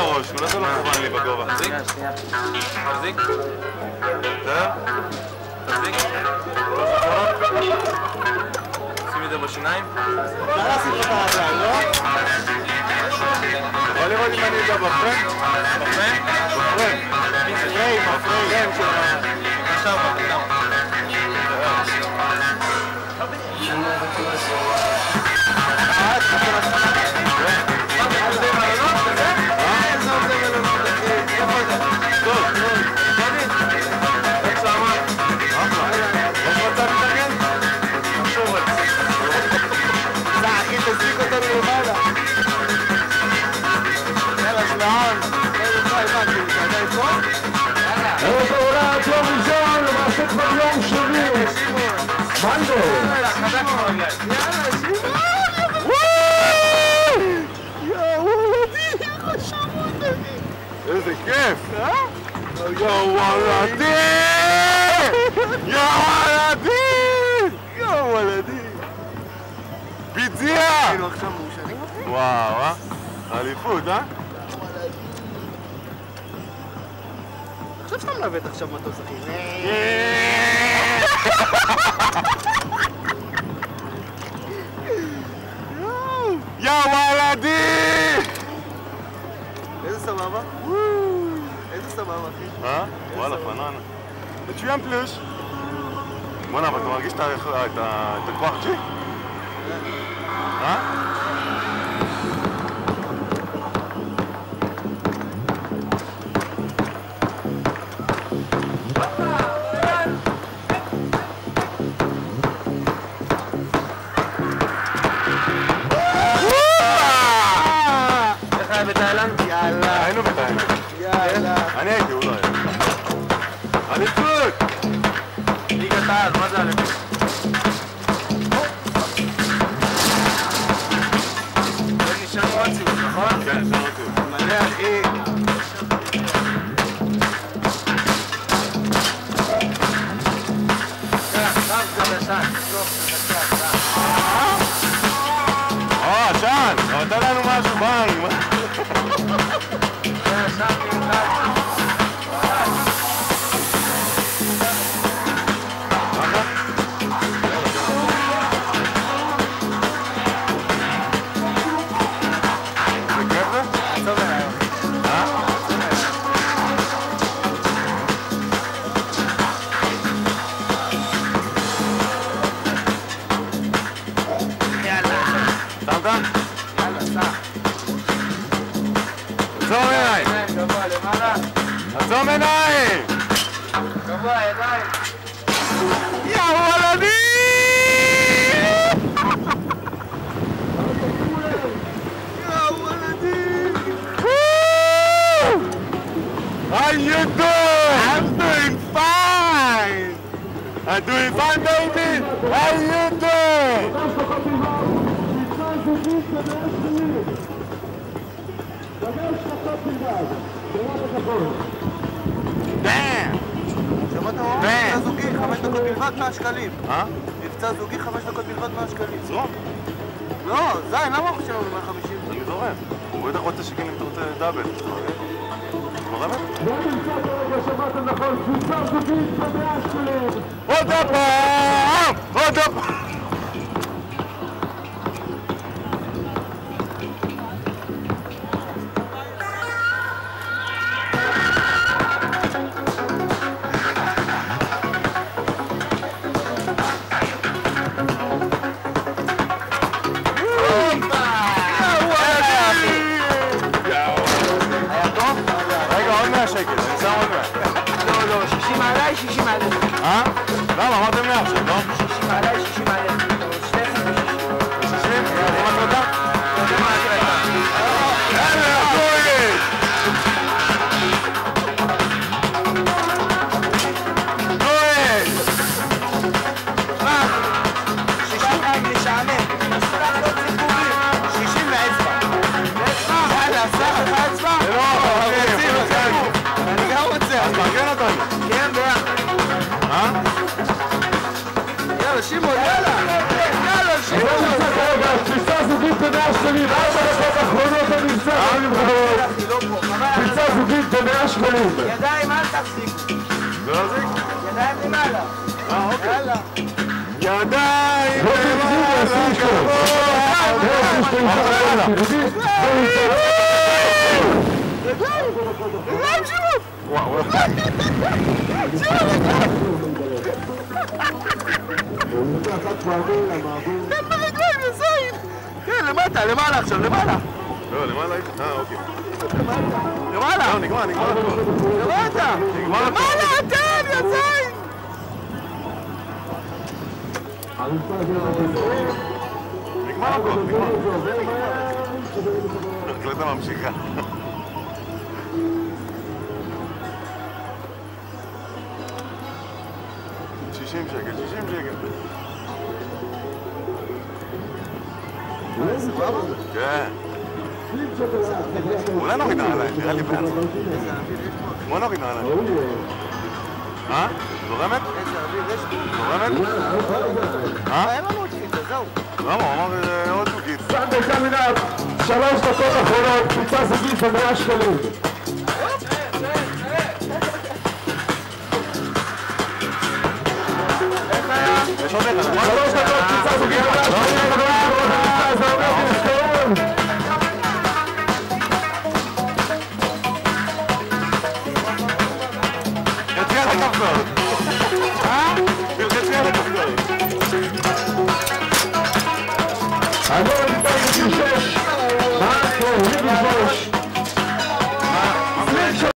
הראש, הוא לא זה לא מכוון לי בגובה. תחזיק. תחזיק. זהו? תחזיק. שים את זה בשיניים. בוא לראות אם אני יודע בפריים. בפריים? בפריים. פריים, הפריים של ה... עכשיו, עכשיו. יום שני. מנגו. איזה כיף! יא וולדי! יא וולדי! יא וולדי! פיציה! וואו, אה? אליפות, אה? עכשיו שאתה מנווט עכשיו מטוס, אחי. יא וולדי! איזה סבבה? איזה סבבה, אחי. אה? וואלה, פנן. מצוין פלוס. בואנה, אבל אתה מרגיש את ה- את ה- את הכוח ג'י? אה? זה נשאר מציאות, נכון? כן, זה אותי. עצום עיניים! גבוה למעלה, עצום עיניים! גבוה ידיים. יא וולדי! How you doing? I'm doing fine! I'm doing fine, baby! How you doing? Damn! שמעת מה? כן. מבצע זוגי, חמש דקות בלבד, 100 שקלים. אה? מבצע זוגי, חמש דקות בלבד, 100 שקלים. זרום. לא, זין, למה אנחנו שלנו 150? אני זורם. הוא בטח רוצה שכאילו אתה רוצה דאבל. זורמת? ונמצא כרגע, שמעתם נכון, קבוצה זוגית במאה שקלים. עוד הפעם! 60 עליי, 60 עליך. אה? למה? אמרתם 100 עכשיו, לא? שמעון, יאללה! יאללה, שמעון! תפיסה זוגית במאה שקלים, ארבע דקות אחרונות המבצע, חברים זוגית במאה שקלים. ידיים אל תחזיקו. ידיים למעלה. יאללה. ידיים למעלה, כבוד! וואו, וואו. כן, למטה, למעלה עכשיו, למעלה. לא, למעלה יש... אה, אוקיי. למעלה. לא, נגמר, נגמר הכל. למטה. נגמר הכל. למעלה, אתם, יא זין. נגמר הכל, נגמר. ההקלטה ממשיכה. אולי נוריד נעליים, נראה לי בעד. בוא נוריד נעליים. אה? זורמת? זורמת? אה? אין לנו עוד פיתה, זהו. למה? הוא אמר אה, עוד זוגית. סתם ביצה מנהל, שלוש דקות אחרונות, קבוצה זוגית ב-100 שקלים. יש עוד אחד. Agora ele vai